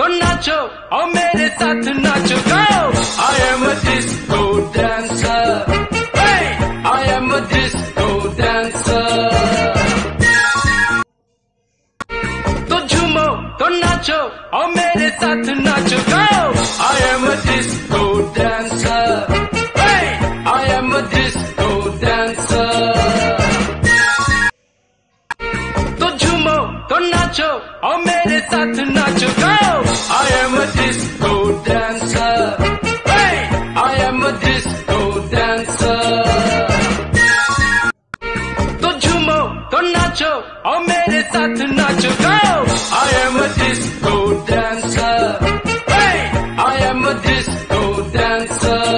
तो नाचो और मेरे साथ नाचो go I am a disco dancer hey I am a disco dancer तो झूमो तो नाचो और मेरे साथ नाचो go I am a disco dancer. Hey! I am a disco dancer. go! I am a disco dancer. Hey! I am a disco dancer.